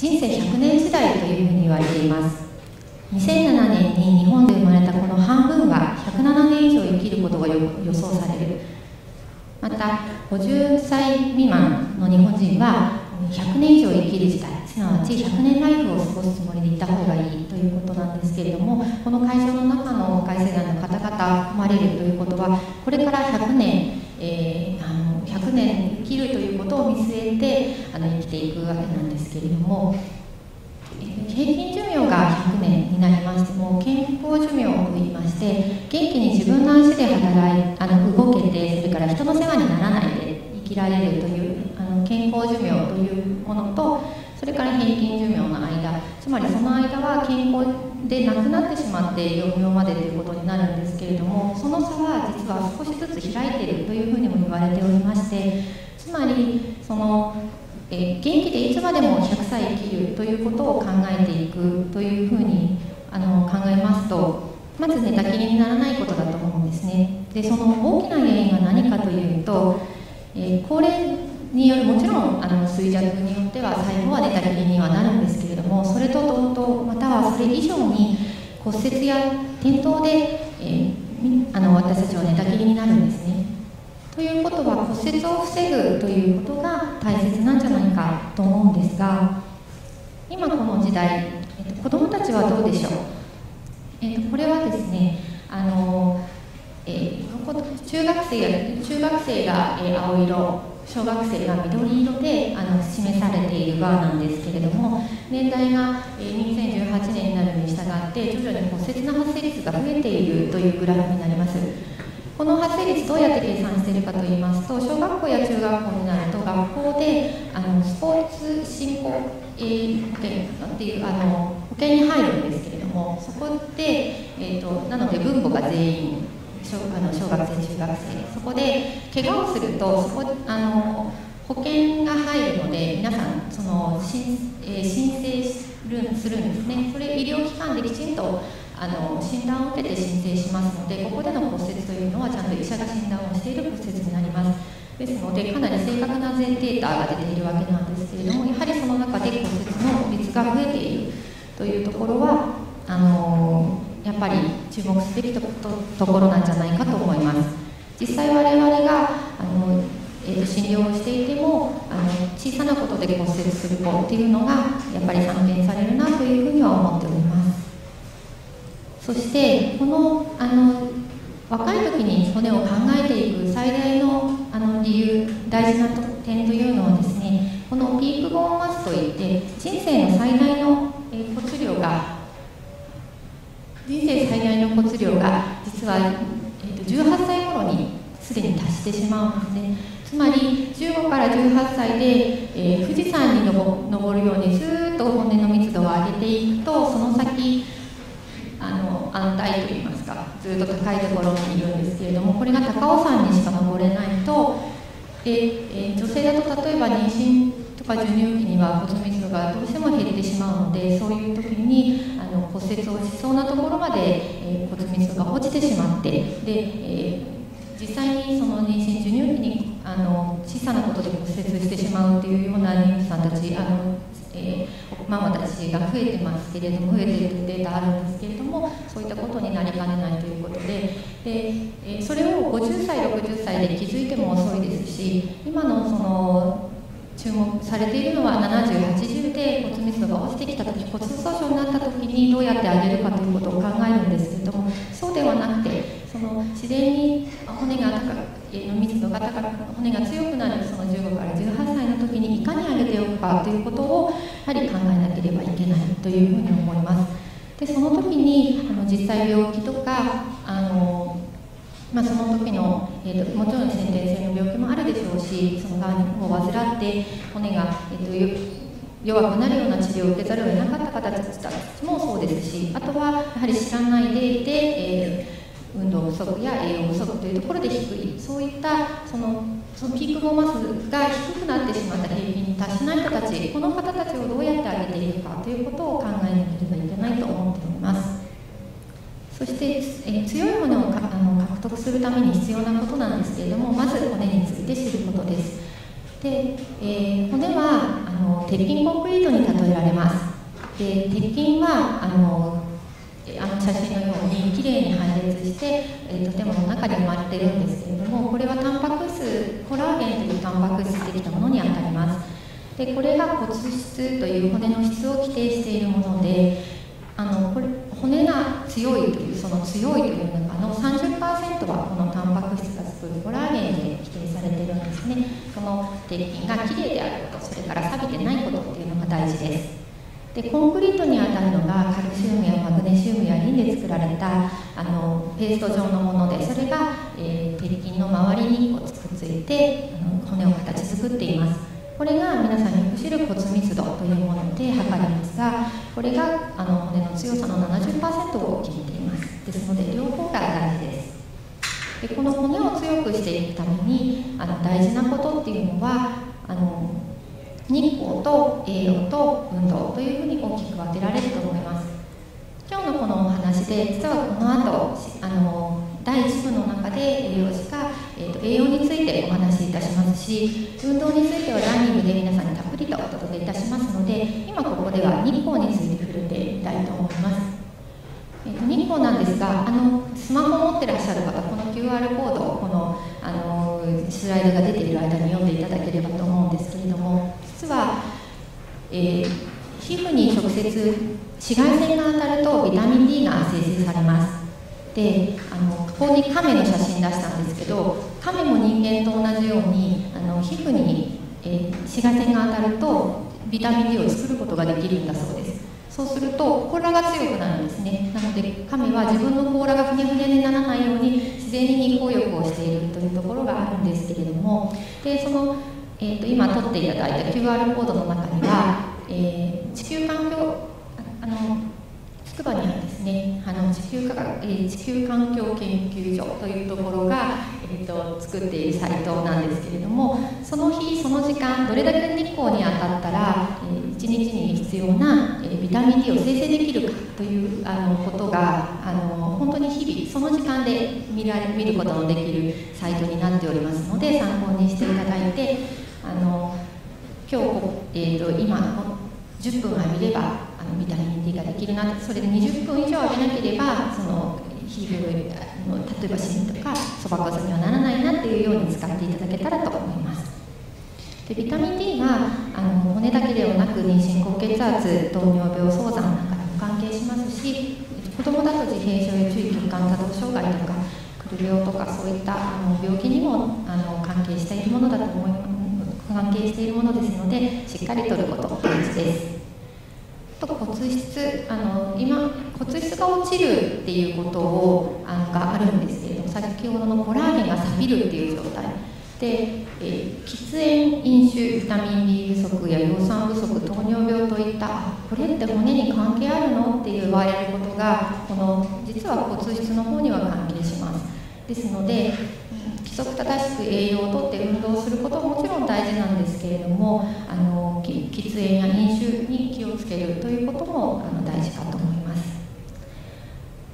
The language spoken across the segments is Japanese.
人生100年時代というふうに言われています。2007年に日本で生まれたこの半分は107年以上生きることが予想される。また50歳未満の日本人は100年以上生きる時代すなわち100年ライフを過ごすつもりでいた方がいいということなんですけれどもこの会場の中の改正団の方々含まれるということはこれから100年、えー、あの100年きるということを見据えてあの生きていくわけなんですけれども平均寿命が100年になりましても健康寿命といいまして元気に自分の足で働いあの動けてそれから人の世話にならないで生きられるというあの健康寿命というものとそれから平均寿命の間つまりその間は健康でなくなってしまって余命までということになるんですけれどもその差は実は少しずつ開いているというふうにも言われておりましてつまりそのえー、元気でいつまでも100歳生きるということを考えていくというふうにあの考えますとまず寝たきりにならないことだと思うんですね。でその大きな原因は何かというと、えー、高齢によるもちろんあの衰弱によっては最後は寝たきりにはなるんですけれどもそれと同等またはそれ以上に骨折や転倒で、えー、あの私たちは寝たきりになるんですね。ということは骨折を防ぐということが大切なんじゃないかと思うんですが今この時代、えっと、子どもたちはどうでしょう、えっと、これはですねあの、えー、中学生中学生が、青色小学生が緑色であの示されているバーなんですけれども年代が、2018年になるに従って徐々に骨折の発生率が増えているというグラフになります。この発生率どうやって計算しているかといいますと小学校や中学校になると学校であのスポーツ振興、えー、保険っていうあの保険に入るんですけれどもそこで、えーと、なので分母が全員小あの小学生中学生そこで怪我をするとそこあの保険が入るので皆さんその申,、えー、申請するんですね。それ医療機関できちんとあの診断を受けて申請しますのでここでの骨折というのはちゃんと医者が診断をしている骨折になります。ですのでかなり正確な前データが出ているわけなんですけれどもやはりその中で骨折の率が増えているというところはあのやっぱり注目すべきところなんじゃないかと思います。実際我々があの、えー、診療をしていてもあの小さなことで骨折する子っていうのがやっぱり散見されるなというふうには思っております。そしてこのあの若い時に骨を考えていく最大のあの理由大事な点というのはですねこのピークボーンマスといって人生の最大の、え骨量が人生最大の骨量が実は、えー、と18歳頃にすでに達してしまうんですね。つまり15から18歳で、えー、富士山に登るようにずっと骨の密度を上げていくとその先安泰といいますか？ずっと高いところにいるんですけれどもこれが高尾山にしか登れないとで、え、女性だと例えば妊娠とか授乳期には骨密度がどうしても減ってしまうのでそういう時にあの骨折をしそうなところまで、え、骨密度が落ちてしまってで、え、実際にその妊娠授乳期にあの小さなことで骨折してしまうっていうような妊ママたちが増えてますけれども増えているデータあるんですけれどもそういったことになりかねないということで。で、それを50歳60歳で気づいても遅いですし今のその注目されているのは7080で骨密度が落ちてきた時骨粗鬆症になった時にどうやってあげるかということを考えるんですけれどもそうではなくてその自然に骨が高く密度が高く骨が強くなるその15から18歳の時にいかに上げておくかということをやはり考えなければいけないというふうに思いますでその時にあの実際病気とかあの、まあ、その時の、えーと、もちろん先天性の病気もあるでしょうしそのがんを患って骨が、えーと、弱くなるような治療を受けざるを得なかった方たちもそうですしあとはやはり知らないでいて、えー運動不足や栄養不足というところで低い。そういったそのそのピークボーマスが低くなってしまった平均に達しない人たちこの方たちをどうやって上げていくかということを考えなければいけないと思っております。そして、え強い骨をかあの獲得するために必要なことなんですけれどもまず骨について知ることです。で、えー、骨はあのの鉄筋コンクリートに例えられます。で鉄筋はあのあの写真のようにきれいに配列して、えー、建物の中に埋まってるんですけれどもこれはタンパク質コラーゲンというタンパク質できたものにあたります。でこれが骨質という骨の質を規定しているものであのこれ骨が強いというその強いという中の30%はこのタンパク質が作るコラーゲンで規定されているんですね。この鉄筋がきれいであることそれから錆びてないことっていうのが大事です。でコンクリートにあたるのがカルシウムやマグネシウムやリンで作られたあのペースト状のものでそれが、えー、鉄筋の周りにこうくっついてあの骨を形作っています。これが皆さんよく知る骨密度というもので測りますがこれがあの骨の強さの70%を決めています。ですので両方が大事です。でこの骨を強くしていくためにあの大事なことっていうのはあの日光と栄養と運動というふうに大きく分けられると思います。今日のこのお話で実はこの後あの第1部の中で栄養士が、えーと、栄養についてお話しいたしますし運動については第2部で皆さんにたっぷりとお届けいたしますので今ここでは日光について触れてみたいと思います。えーと、日光なんですがあのスマホ持ってらっしゃる方この QR コードをスライドが出ている間に読んでいただければと思うんですけれども実は、えー、皮膚に直接紫外線が当たるとビタミン D が生成されます。であのここに亀の写真出したんですけど亀も人間と同じようにあの皮膚に、えー、紫外線が当たるとビタミン D を作ることができるんだそうです。そうすると甲羅が強くなるんですね。なので亀は自分の甲羅がふにゃふにゃにならないように自然に日光浴をしているというところがあるんですけれども。でそのえーと、今撮っていただいた QR コードの中には、えー、地球環境あの筑波にあるですね。あの地球科学、えー、地球環境研究所というところが、えーと、作っているサイトなんですけれどもその日その時間どれだけ日光に当たったら、えー、1日に必要な、ビタミン D を生成できるかというあのことがあの本当に日々その時間で見られ見ることのできるサイトになっておりますので参考にしていただいてあの今日、えーと、今10分浴びればあのビタミン D ができるなそれで20分以上浴びなければその皮膚の例えばシミとかそばかすにはならないなっていうように使っていただけたらと思います。でビタミン D はあの骨だけではなく妊娠高血圧糖尿病早産なんかにも関係しますし子供だと自閉症や注意血管多動障害とかくる病とかそういったあの病気にもあの関係しているものだと思い関係しているものですのでしっかりとること大事です。と骨質あの今骨質が落ちるっていうことをあのがあるんですけれども先ほどのコラーゲンが錆びるっていう状態。で、えー、喫煙飲酒ビタミン B 不足や葉酸不足糖尿病といったこれって骨に関係あるのって言われることがこの実は骨質の方には関係します。ですので規則正しく栄養をとって運動することももちろん大事なんですけれどもあの喫煙や飲酒に気をつけるということもあの大事かと思います。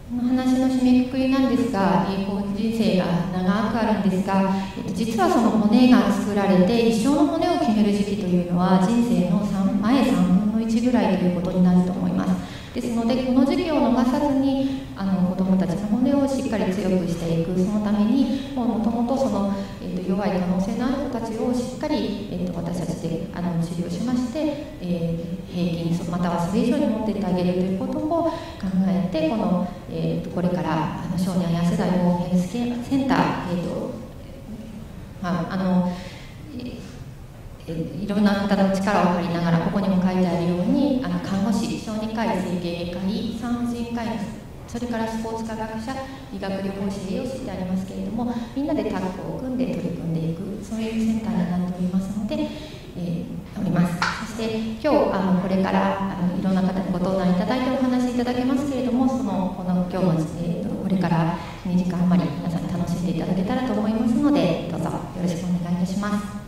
この話の締めくくりなんですが人生が長くあるんですが実はその骨が作られて一生の骨を決める時期というのは人生の3前3分の1ぐらいということになると思います。ですのでこの時期を逃さずにあの子どもたちの骨をしっかり強くしていくそのためにもともとその、えーと、弱い可能性のある子たちをしっかり、えーと、私たちであの治療しまして、えー、平均またはそれ以上に持っていってあげるということを考えてこの、えーと、これからあの少年や世代保健センター、まあ、あのいろんな方の力を借りながらここにも書いてあるようにあの看護師小児科医整形外科医産婦人科医それからスポーツ科学者医学療法士栄養士ってありますけれどもみんなでタッグを組んで取り組んでいくそういうセンターになっておりますので、えー、おります。そして今日あのこれからあのいろんな方にご登壇いただいてお話しいただけますけれどもそのこの今日の、えー、これから2時間余り皆さん楽しんでいただけたらと思いますのでしくお願いいたします。